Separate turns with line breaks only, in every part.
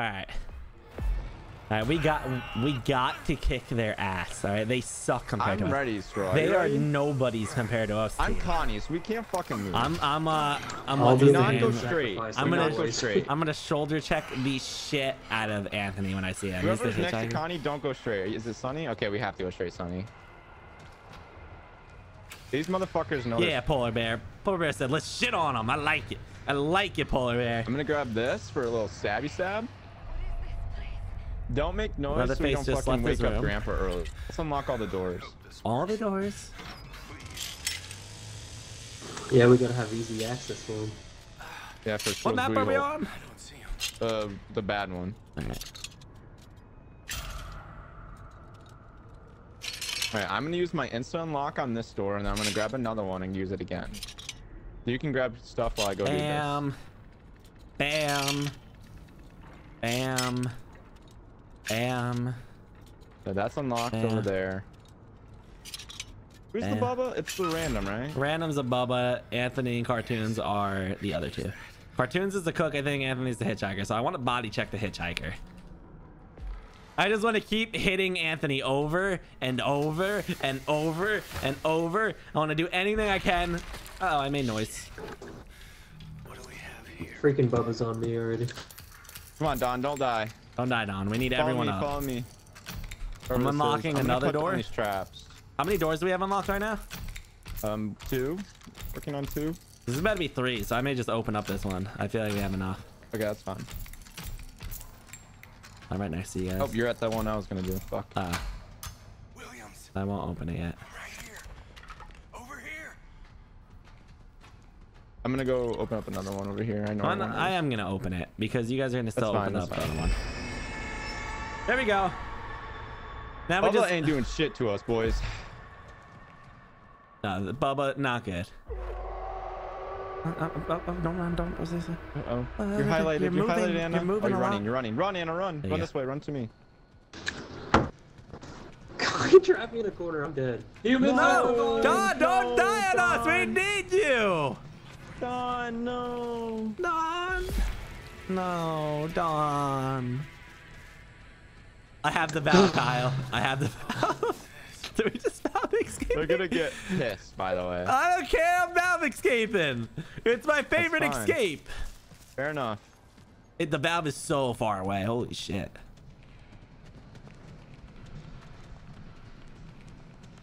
All right. All right, we got we got to kick their ass. All right, they suck compared
I'm
to us.
ready, Straw.
They
You
are
ready?
nobodies compared to us.
I'm Connie's. So we can't fucking move.
I'm I'm uh I'm
I'll
what's
do
not go straight.
I'm gonna
go straight.
I'm gonna shoulder check the shit out of Anthony when I see him.
Whoever's next to. Connie, don't go straight. Is it Sonny? Okay, we have to go straight, Sonny. These motherfuckers know.
Yeah,
their-
polar bear. Polar bear said, "Let's shit on them." I like it. I like it, polar bear.
I'm gonna grab this for a little stabby stab. Don't make noise so we don't
just
fucking wake up
room.
Grandpa early. Let's unlock all the doors.
All the doors.
Yeah, we gotta have easy access to them.
Yeah, for sure.
What map are we on?
Uh, the bad one.
Alright.
Alright, I'm gonna use my instant unlock on this door, and then I'm gonna grab another one and use it again. You can grab stuff while I go do this.
Bam. Bam. Bam. Bam.
So that's unlocked
Yeah.
over there. Who's
Yeah.
the Bubba? It's the random, right?
Random's a Bubba. Anthony and Cartoonz are the other two. Cartoonz is the cook. I think Anthony's the hitchhiker. So I want to body check the hitchhiker. I just want to keep hitting Anthony over and over and over and over. I want to do anything I can. Oh, I made noise. What do we have here?
Freaking Bubba's on me already.
Come on, Don, don't die.
Don't die, Don. We need
Follow
everyone
me,
up.
follow me.
I'm
Wherever this is.
unlocking
I'm
another door.
These traps.
How many doors do we have unlocked right now?
Um, two. Working on two.
This is about to be three, so I may just open up this one. I feel like we have enough.
Okay, that's fine.
I'm right next to you guys.
Oh, you're at that one I was gonna do. Fuck.
Uh,
Williams,
I won't open it yet.
right here. Over here.
I'm gonna go open up another one over here. I know.
I am gonna open it because you guys are gonna still
That's
open up the other one. There we go. Now we
Bubba
just
ain't doing shit to us, boys.
no, the Bubba not good. Uh, uh, uh, uh, don't run, don't. What's this?
Uh-oh.
Uh,
You're highlighted.
you're
You're,
moving-
highlighted, Anna.
you're moving
oh, you're running.
lot.
You're running. Run, Anna, run.
There
run
you
this way. Run to me.
God, you trapped me in a corner. I'm dead. Human
No,
sacrifice!
Don, don't
no,
die on us. We need you.
Don, no.
Don. No, Don. I have the valve, Kyle. I have the valve. Did we just valve escape?
They're gonna get pissed, by the way.
I don't care. I'm valve escaping. It's my favorite escape.
Fair enough.
It, the valve is so far away. Holy shit.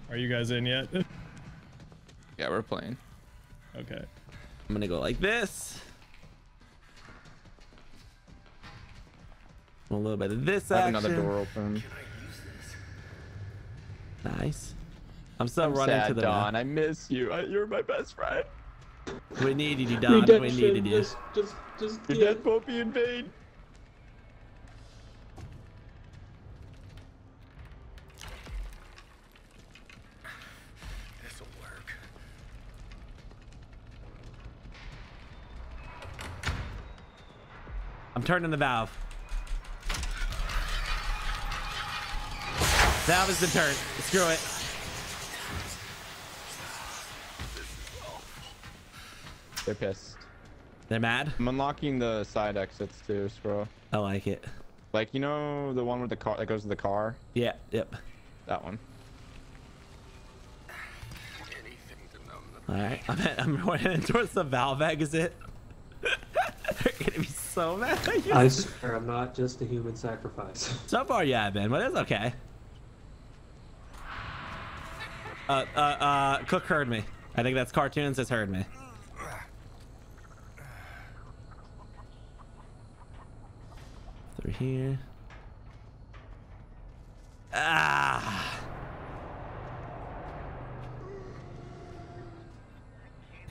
Are you guys in yet?
Yeah, we're playing.
okay.
I'm gonna go like this. A little bit of this
I have
action.
another door open.
Nice. I'm still
I'm
running
sad,
to the
Don. I miss you. I, you're my best friend.
We needed you, Don. We needed you.
Just, just, just.
Your
yeah.
death won't be in vain.
This'll work.
I'm turning the valve. Valve was the turn. Screw it.
They're pissed.
They're mad.
I'm unlocking the side exits too, Squirrel.
I like it.
Like you know the one with the car that goes to the car?
Yeah. Yep.
That one.
Anything to numb the
All right. I'm, I'm running towards the valve exit. They're gonna be so mad.
I swear, I'm not just a human sacrifice.
So far, yeah, Ben, but it's okay. Uh, uh, uh, Cook heard me. I think that's Cartoonz has heard me. Through here. Ah.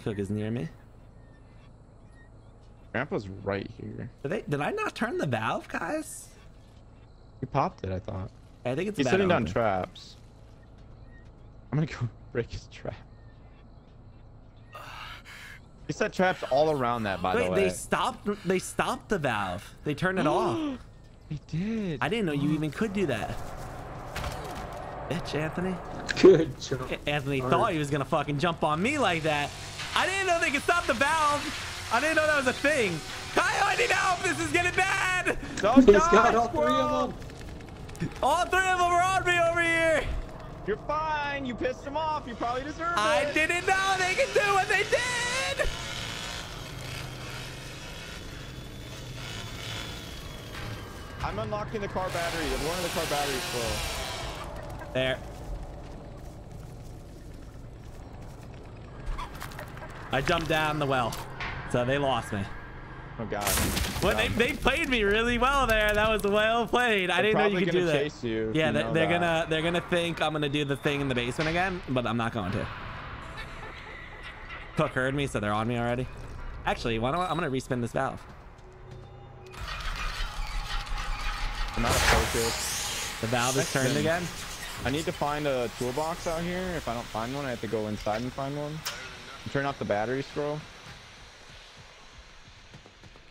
Cook is near me.
Grandpa's right here.
Did, they, did I not turn the valve, guys?
You popped it, I thought.
I think it's
He's
about
sitting down traps. I'm gonna go break his trap. He set traps all around that, by
Wait,
the way.
they stopped. They stopped the valve. They turned it off.
He did.
I didn't know you even could do that. Bitch, Anthony.
Good job.
Anthony
Alright.
thought he was gonna fucking jump on me like that. I didn't know they could stop the valve. I didn't know that was a thing. Kyle, I need help. This is getting bad.
Don't
He's
die,
got all three of them.
All three of them are on me over here.
You're fine. You pissed them off. You probably deserve it.
I didn't know they could do what they did.
I'm unlocking the car battery. One of the car batteries full.
There. I jumped down the well, so they lost me.
Oh god.
Well, they, they played me really well there. That was well played. I
They're
didn't know you could do that.
you
yeah, they, they're
that.
gonna they're gonna think I'm gonna do the thing in the basement again, but I'm not going to. Cook heard me, so they're on me already. Actually, why don't I, I'm gonna respin this valve.
I'm out of focus.
The valve is turned again.
I need to find a toolbox out here. If I don't find one, I have to go inside and find one. Turn off the battery Squirrel.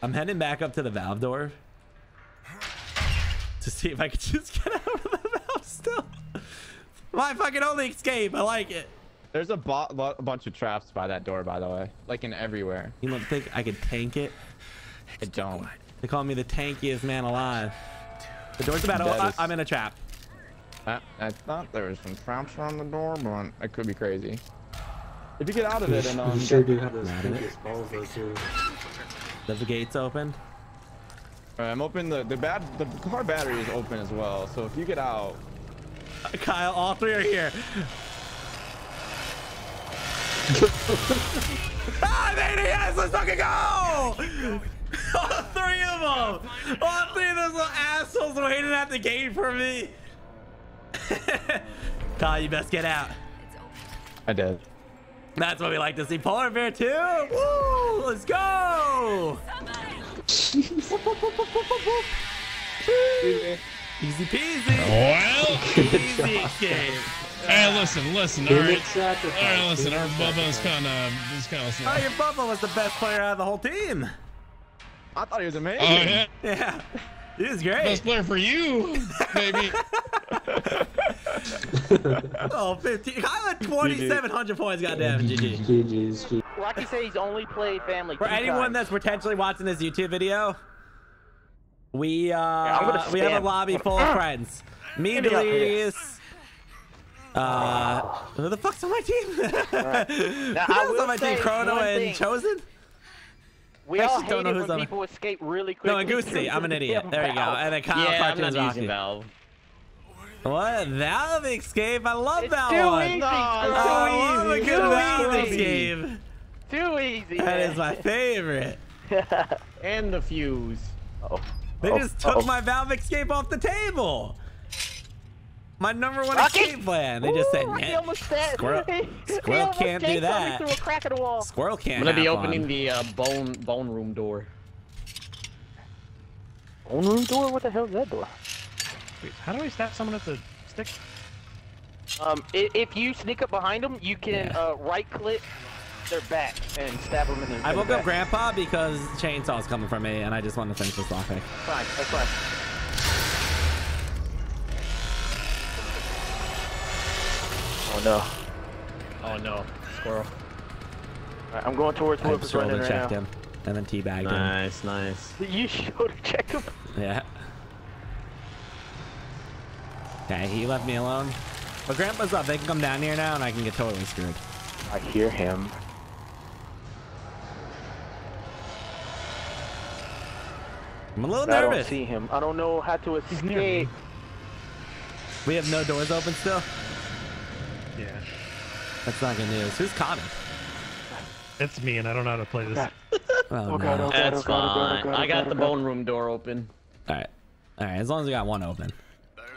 I'm heading back up to the valve door to see if I can just get out of the valve still. My fucking only escape. I like it.
There's a, bo- a bunch of traps by that door, by the way. Like in everywhere.
You don't think I could tank it?
I don't.
They call me the tankiest man alive. The door's about to.
That
I,
is-
I'm in a trap.
I, I thought there was some traps on the door, but I could be crazy. If you get out of it and um,
You sure do have those
Got it.
biggest balls though too.
The gate's open.
Alright, I'm open. The the bad the car battery is open as well. So if you get out,
Kyle, all three are here. ah, there it is. Let's fucking go. All three of them. All three of those little assholes waiting at the gate for me. Kyle, you best get out.
I did.
That's what we like to see. Polar bear too. Woo! Let's go. Easy peasy.
Well,
Easy escape.
hey, listen, listen. All
Human
right,
sacrifice.
all right. Listen, our
human
Bubba's kind of, is kind of slow.
Oh, your Bubba was the best player out of the whole team.
I thought he was amazing.
Oh yeah,
Yeah, he was great.
best player for you, baby.
Oh, 15. Kyle had 2,700 points. Goddamn, GG.
GG's. G-
Rocky said he's only played family.
For anyone
times.
that's potentially watching this YouTube video, we uh
I'm
we have a lobby full of friends. Me,
Get me up here.
Delirious. Uh, who the fuck's on my team?
Now,
who
I
else on my team?
say
Chrono and
thing.
Chosen?
we
I
all
actually don't know who's
when
on
people escape really quickly.
No, and Goosey. I'm an idiot. There you go. And then Kyle
yeah, I'm
Cartoonz
not
Rocky.
using Valve.
What? Valve escape? I love
It's
that
too
one.
easy.
Oh, I love a
Too
good Valve
easy.
escape.
Too easy.
That
man.
is my favorite.
And the fuse.
Oh.
They
Oh,
just took
oh.
my Valve escape off the table. My number one
Rocky!
escape plan. They just said,
Rocky almost said-
Squirrel- Squirrel
almost
can't do
janked on me
that."
Through a crack of the wall.
squirrel can't."
I'm gonna be opening
fun."
the uh, bone bone room door.
Own room door? What the hell is that door?
Wait, how do I stab someone at the stick?
Um, i- if you sneak up behind them, you can
Yeah.
uh, right click their back and stab them in the.
I woke
the
up. Grandpa because chainsaw's coming for me, and I just want to finish this lockpick.
Fine, that's fine. Oh no.
Oh no, squirrel.
Alright, I'm going towards
I
whoever's running
shoulder
right
checked
now.
him, and then teabagged
Nice, nice.
You shoulder checked him.
him. Yeah. Okay, he left me alone. But Grandpa's up. They can come down here now, and I can get totally screwed.
I hear him.
I'm a little
but I don't
nervous.
see him. I don't know how to escape.
We have no doors open still.
Yeah.
That's not good news. Who's Connor?
It's me, and I don't know how to play this.
Oh,
oh,
oh,
no.
God, oh, God,
That's
God, oh, God, oh, fine.
I got the bone room door open.
All right. All right. As long as we got one open.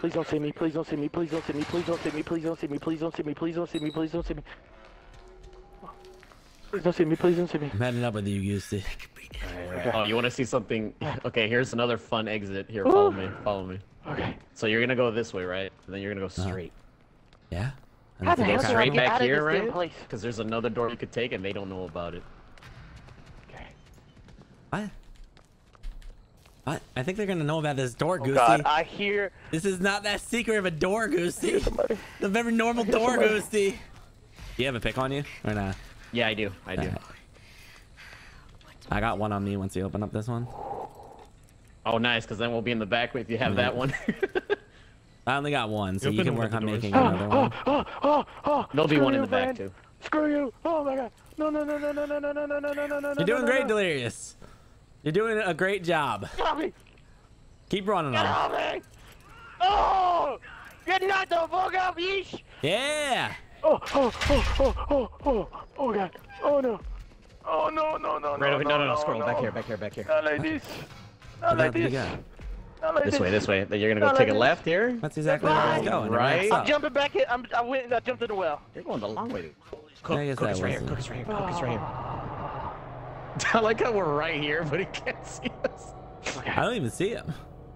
Please don't see me. Please don't see me. Please don't see me. Please don't see me. Please don't see me. Please don't see me. Please don't see me. Please don't see me. Please don't see me. Please don't see me.
I'm heading up with you, Goosey.
Oh, you want to see something? Okay, here's another fun exit. Here, follow me. Follow me.
Okay.
So you're gonna go this way, right? And then you're gonna go
Uh-huh.
straight.
Yeah.
How the hell
straight back here, right? Because there's another door you could take, and they don't know about it.
Okay.
What? What? I think they're gonna know about this door,
Oh
Goosey.
God, I hear
This is not that secret of a door, Goosey. The very normal door,
somebody.
Goosey. You have a pick on you or not?
Yeah, I do. I do.
Alright. I got one on me once you open up this one.
Oh, nice, because then we'll be in the back if you have that one.
I only got one, so
You
you can work on
doors.
making another one.
Oh, oh, oh,
There'll be
screw
one in
you,
the back
man.
too.
Screw you! Oh my god! No, no, no, no, no, no, no, no, no, no, no, no, no.
You're doing
no,
great,
no.
Delirious. You're doing a great job.
Get me!
Keep running
Get
on.
off me! Oh! Get knocked the fuck out, yeesh!
Yeah.
Oh, oh, oh, oh, oh, oh, oh, oh god! Oh no! Oh no, no, no,
Right
no,
over, no, no, no,
no,
scroll
no.
back here, back here, back here.
Not like this. Not
Where
like this. Not like
This way, this way. You're gonna go
Not
take
like
a left here.
That's exactly where I was going.
Right.
Right.
I'm jumping back in. I'm, I went. I jumped in the well.
You're going the long way. Cook,
I guess
cook
that
is right here.
was
Cook is right here. Cook is right here. Ah. I like how we're right here, but he can't see us.
I don't even see him.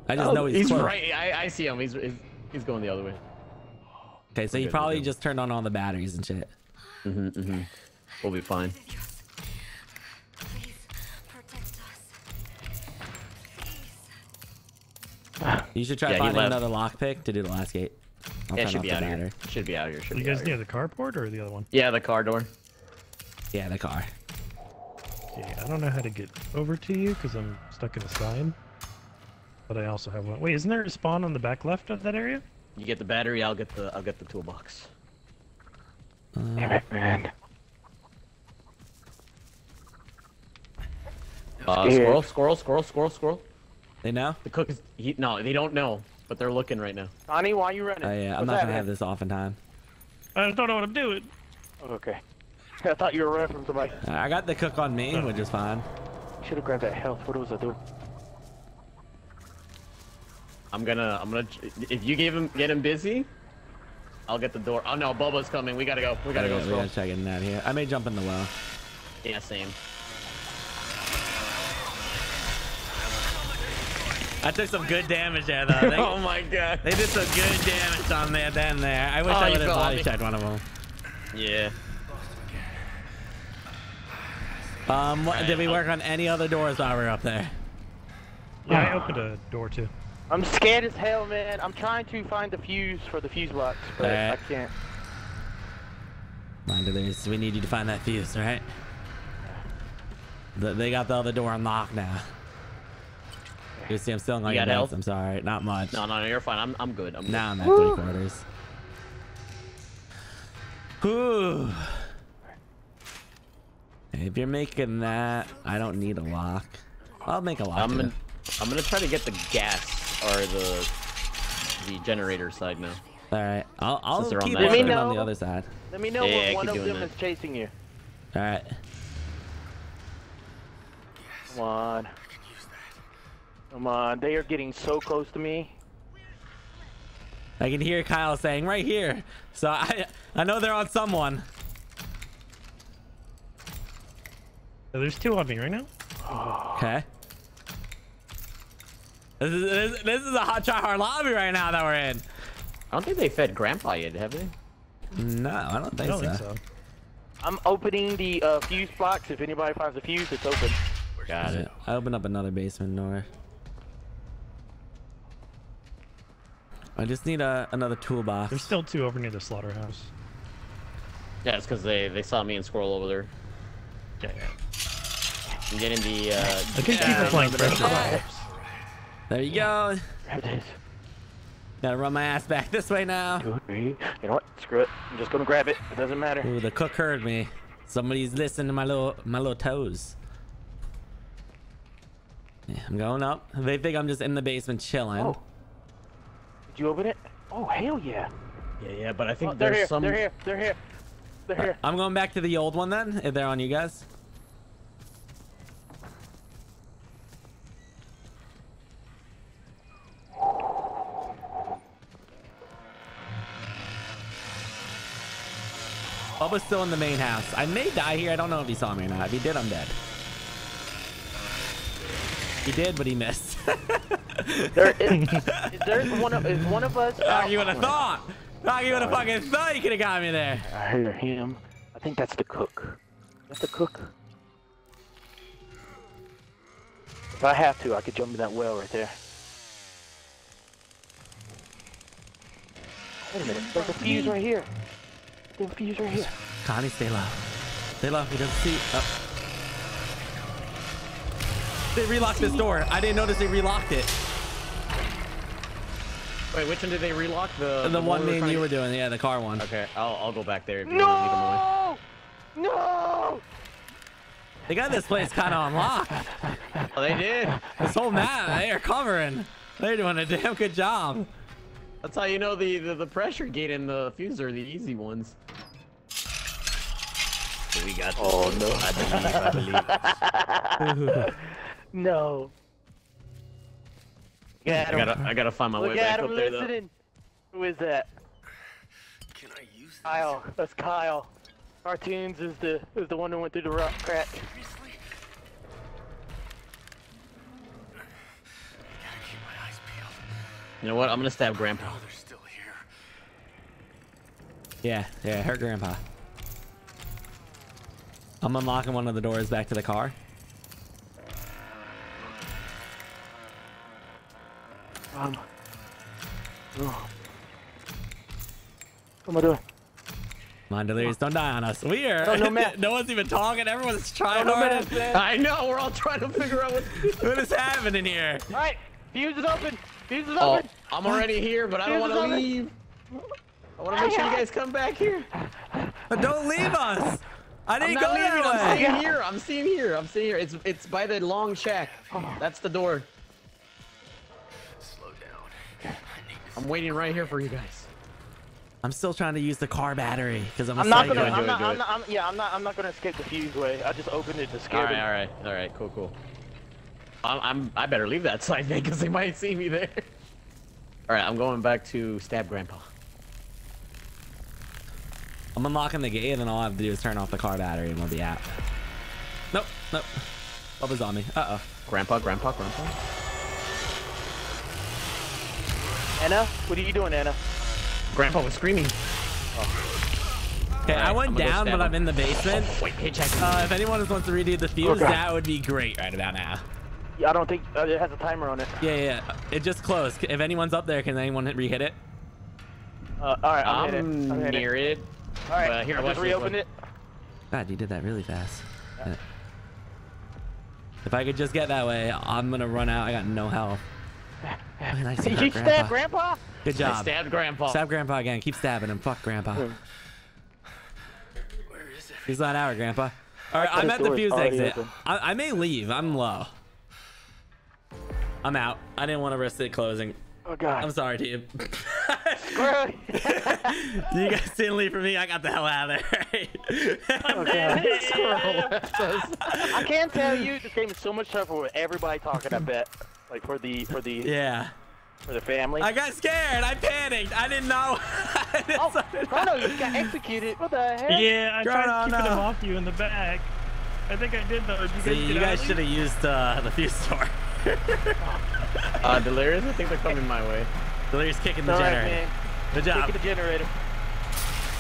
I just
Oh,
know he's, close.
right. I, I see him. He's, he's he's going the other way.
Okay, so
We're
you
good,
probably just turned on all the batteries and shit.
Mm-hmm, mm-hmm. We'll be fine.
Please protect us.
You should try
Yeah,
finding another lockpick to do the last gate. I'll
Yeah,
turn
should be
the
out
battery.
here. Should be out here. Should
You
be
guys
out here.
near the carport or the other one?
Yeah, the car door.
Yeah, the car.
Okay, I don't know how to get over to you because I'm stuck in a sign. But I also have one. Wait, isn't there a spawn on the back left of that area?
You get the battery. I'll get the I'll get the toolbox.
Damn it, man.
Uh,
Scared.
squirrel, squirrel, squirrel, squirrel, squirrel.
They know?
The cook is. He, no, they don't know, but they're looking right now.
Connie, why are you running?
Oh yeah, I'm
What's
not gonna
happening?
have this off in time.
I just don't know what I'm doing.
Okay. I thought you were running from somebody.
I got the cook on me, which is fine.
Should have grabbed that health. What was I doing?
I'm gonna. I'm gonna. If you give him get him busy, I'll get the door. Oh no, Bubba's coming. We gotta go. We gotta
Yeah,
go.
we gotta check it out here. I may jump in the well.
Yeah, same.
I took some good damage there though. They,
oh my god.
they did some good damage on there then there. I wish
Oh,
I
you
would have
fell on
body
me.
checked one of them.
Yeah.
Um, what, did
Alright,
we
I'll-
work on any other doors while we were up there?
Yeah, I opened a door too.
I'm scared as hell, man. I'm trying to find the fuse for the fuse box, but I can't.
Mind there's we need you to find that fuse, all right? The, they got the other door unlocked now. You see, I'm still in all
You
your
got
meds.
health?
I'm sorry, not much.
No, no, no, you're fine. I'm, I'm good. I'm good.
Now I'm at three quarters. Whew. If you're making that, I don't need a lock. I'll make a lock.
I'm gonna, I'm gonna try to get the gas or the, the generator side now.
All right, I'll, I'll
Since they're on that
working
side.
on the other side.
Let me know
Yeah,
when
yeah,
one
keep
of
doing
them
that.
is chasing you.
All right.
Come on. Come on. They are getting so close to me.
I can hear Kyle saying right here. So I I know they're on someone.
So there's two on me right now.
Okay. This is this, this is a hot try hard lobby right now that we're in.
I don't think they fed Grandpa yet, have they?
No, I don't
I
think,
don't
so.
think so.
I'm opening the uh, fuse box. If anybody finds a fuse, it's open.
Got it.
I opened up another basement door. I just need a another toolbox.
There's still two over near the slaughterhouse.
Yeah, it's because they, they saw me and Squirrel over there.
Yeah, yeah.
I'm getting the. Uh,
I think people playing pressure.
There you go.
Grab this.
Gotta run my ass back this way now.
You know what? Screw it. I'm just gonna grab it. It doesn't matter.
Ooh, the cook heard me. Somebody's listening to my little my little toes. Yeah, I'm going up. They think I'm just in the basement chilling.
Oh. Did you open it? Oh hell yeah!
yeah, yeah, but I think
Oh, they're
there's
here.
some.
They're here. They're here. They're here.
I'm going back to the old one then, if they're on you guys. Bubba's still in the main house. I may die here. I don't know if he saw me or not. If he did, I'm dead. He did, but he missed.
There is, is there one of is one of us? Out?
you would have thought. Dog, you would have fucking thought you could have got me there.
I hear him. I think that's the cook. That's the cook. If I have to, I could jump in that well right there. Wait a minute. There's a fuse right here. There's a right here.
Connie, stay low. Stay low. He doesn't see. Oh. They relocked this door. I didn't notice they relocked it.
Wait, which one did they relock? The
The one
we
me and you
to-
were doing. Yeah, the car one.
Okay, I'll I'll go back there if you want to leave them away.
No! No!
They got this place kind of unlocked.
Oh, they did.
This whole map, they are covering. They're doing a damn good job.
That's how you know the, the, the pressure gate and the fuse are the easy ones. So we got.
Oh, no.
I believe. I believe.
No. Look
I gotta I gotta find my
Look
way back
at him
up there though.
listening. Who is that?
Can I use this?
Kyle. That's Kyle. Cartoonz is the is the one who went through the rock crack.
Seriously? Gotta keep my eyes peeled.
You know what? I'm gonna stab oh, Grandpa.
Oh, they're still here.
Yeah, yeah, her grandpa. I'm unlocking one of the doors back to the car.
Um. Oh. What am I doing?
Come on, Delirious, don't die on us. We are.
Oh, no map.
no one's even talking. Everyone's trying
no
hard.
map, man.
I know. We're all trying to figure out what.
What is happening here?
All right, fuse is open. Fuse is
Oh,
open.
I'm already here, but I don't want to leave. I want to make sure you guys come back here.
But don't leave us. I
I'm
didn't
not
go
leaving. I'm
that way.
staying here. I'm seeing here. I'm seeing here. It's it's by the long shack. That's the door.
Slow down. I need to
I'm waiting right here for you guys.
I'm still trying to use the car battery because I'm a
I'm not gonna.
Do it,
I'm not. I'm not. I'm, yeah, I'm not. I'm not gonna escape the fuse way. I just opened it to scare
All right,
them.
all right, all right. Cool, cool. I'm, I'm I better leave that side then, because they might see me there. All right, I'm going back to stab Grandpa.
I'm unlocking the gate, and then all I have to do is turn off the car battery, and we'll be out. Nope, nope. Bubba's on me. Uh oh.
Grandpa, Grandpa, Grandpa.
Anna, what are you doing, Anna?
Grandpa was screaming.
Okay, I
Alright,
went
I'm
down,
stab
but I'm in the basement.
Wait, hitchhiking.
Uh, if anyone wants to redo the fuse,
Okay.
that would be great right about now.
Yeah, I don't think uh, it has a timer on it.
Yeah, yeah, yeah. It just closed. If anyone's up there, can anyone hit- re-hit it?
Uh, all right, I'm,
I'm
it. I'm
near
it.
it.
All right,
But here,
I
watch
just reopened it.
God, you did that really fast. Yeah. If I could just get that way, I'm gonna run out. I got no health. Man, I see
You
hurt
stabbed
grandpa.
Grandpa?
Good
I
job.
stabbed Grandpa.
Stab grandpa again. Keep stabbing him. Fuck grandpa.
Where is it?
He's not our grandpa. All right, I'm at the fuse exit. I, I may leave. I'm low. I'm out. I didn't want to risk it closing.
Oh God.
I'm sorry, team.
Squirrel.
you guys didn't leave for me. I got the hell out of there.
Oh, God. I can't tell you, this game is so much tougher with everybody talking. I bet, like for the for the
yeah.
for the family.
I got scared. I panicked. I didn't know. I didn't-
oh, Chrono, you got executed. What the heck?
Yeah, I
Girl,
tried
no,
keeping
no.
him off you in the back. I think I did though. Did you guys
See,
get
you guys should have used uh, the fuse store.
Uh, Delirious, I think they're coming my way.
Delirious kicking the
All right,
generator.
man.
Good job.
Kick the generator.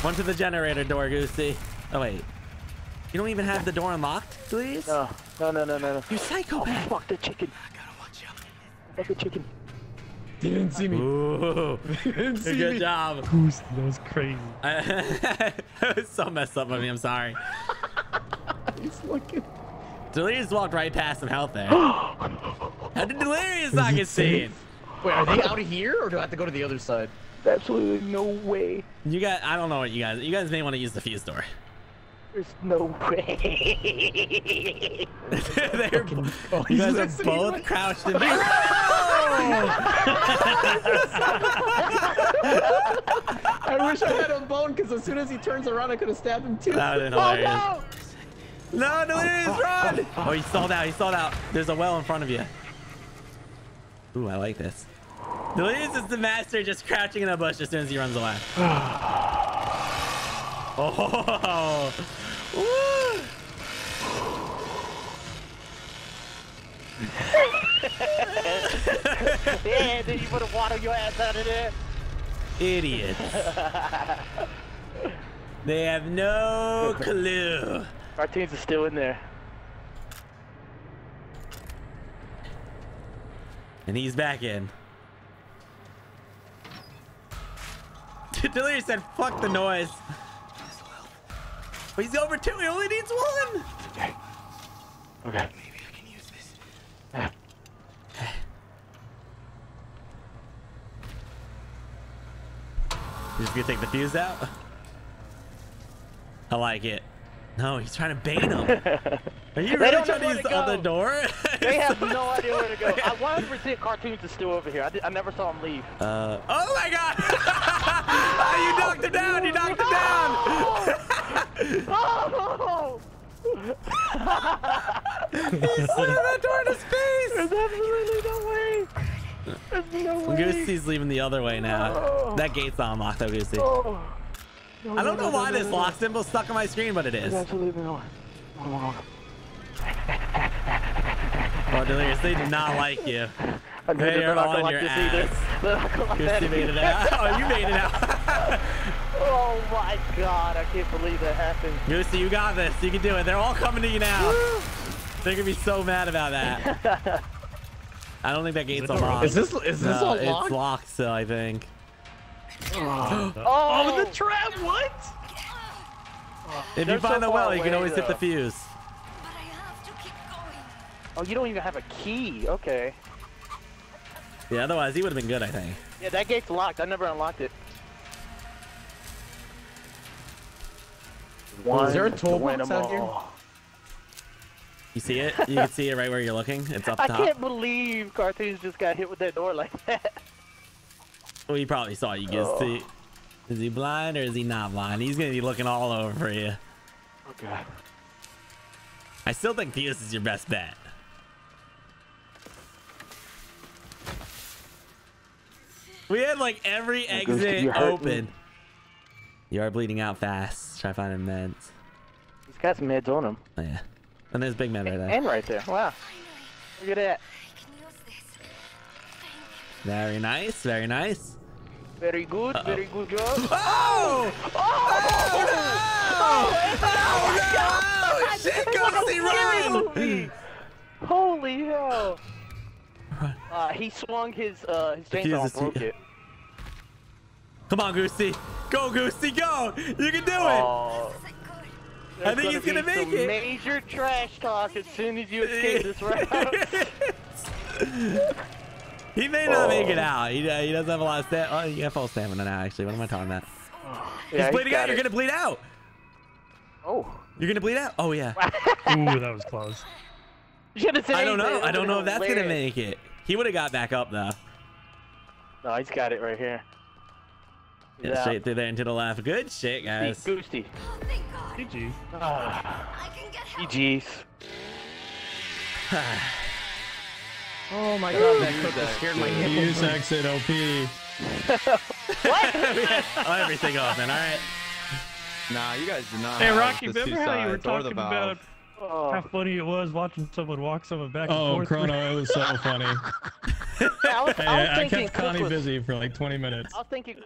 One to the generator door, Goosey. Oh wait. You don't even have the door unlocked, please?
No, no, no, no, no, no.
You
Oh, fuck the chicken.
I gotta watch out.
Fuck the chicken.
They didn't see me.
Ooh.
didn't see
Good
me.
job.
Goose, that was crazy.
that was so messed up of me. I'm sorry.
He's looking.
Delirious walked right past some health there. How did Delirious not get seen?
Wait, are they uh-huh. out of here, or do I have to go to the other side?
Absolutely no way.
You got. I don't know what you guys. You guys may want to use the fuse door.
There's no way.
They're,
Oh,
you guys are
listening.
both crouched in. Here.
I wish I had a bone, because as soon as he turns around, I could have stabbed him too.
That would have been oh, hilarious. No, Delirious, run! Oh, he stalled out. He stalled out. There's a well in front of you. Ooh, I like this. Delirious is the master, just crouching in a bush as soon as he runs away. oh. Woo.
yeah, then you put a water your ass out of there.
Idiots. they have no clue.
Cartoonz is still in there.
And he's back in. Delirious said, fuck the noise. He's over two. He only needs one.
Okay. Okay.
Maybe I can use this.
Yeah. You just gonna take the fuse out? I like it. No, he's trying to bait him. Are you really trying to use
to
the other door?
They have no idea where to go. I 100% Cartoonz is still over here. I, did, I never saw him leave.
Uh, oh my god! oh, you knocked him down! You knocked him down!
Oh!
he slammed that door in his face!
There's absolutely no way. There's no way.
Goosey's leaving the other way now. That gate's not unlocked though, Goosey.
Oh. No,
I don't
no,
know
no,
why
no,
this
no, no.
lock symbol's stuck on my screen, but it is.
There's absolutely no way. Oh,
Delirious, they do not like you.
I know
They
they're not gonna
on
like
your ass.
They're not gonna like that
Goosey made it out. Oh, you made it out.
Oh my god, I can't believe that happened.
Goosey, you got this. You can do it. They're all coming to you now. They're gonna be so mad about that. I don't think that gate's
it
unlocked.
Is this is this
no,
all
it's
locked?
locked still, I think.
Oh, oh,
the trap! What?
If you
They're so
find the
far
well, you can
away,
always hit the fuse.
But I have to keep going.
Oh, you don't even have a key. Okay.
Yeah, otherwise he would have been good, I think.
Yeah, that gate's locked. I never unlocked it it.
Is there a
One to
toolbox
win 'em
out here?
You see it? You can see it right where you're looking. It's up top.
I can't believe Cartoonz just got hit with that door like that.
Well, you probably saw. You can
Oh.
see. Is he blind or is he not blind? He's gonna be looking all over for you.
Okay.
I still think Fuse is your best bet. We had like every
Oh,
exit
me.
open. You are bleeding out fast. Try finding meds.
He's got some meds on him.
Oh yeah. And there's Big Med right there.
And right there. Wow. Look at that.
I can use this. Thank
Very nice. Very nice.
Very good.
Uh-oh.
Very good job.
Oh!
Oh!
Oh no! Shit, Ghoostie, run!
Holy hell!
Run.
Uh, he swung his uh his chainsaw and broke it.
Come on, Goosey. Go, Goosey, go! You can do it!
Oh.
I think he's gonna make it.
Major trash talk as soon as you escape this round.
he may not make it
Oh.
out. He, uh, he doesn't have a lot of stamina. Oh, you got full stamina now, actually. What am I talking about?
yeah,
he's bleeding
got
out. You're gonna bleed out.
Oh.
You're gonna bleed out. Oh yeah.
Ooh, that was close.
You should've
I don't know. I don't know if that's gonna make it. He would have got back up though.
No, he's got it right here. He's
Yeah,
out.
straight through there and to the left. Good shit, guys.
Ghoostie.
Oh, thank God.
GG.
I can get help.
GG's.
Oh my god, that cook has scared my
Use exit OP.
oh, everything open. All right.
Nah, you guys do not.
Hey,
have
Rocky,
the two
remember how you were
sides or the
talking about
valve.
Oh.
how funny it was watching someone walk someone back and
Oh,
forth?
Chrono, it was so funny.
I was,
Hey,
I was
I
thinking
kept Connie
was,
busy for like 20 minutes.
I was thinking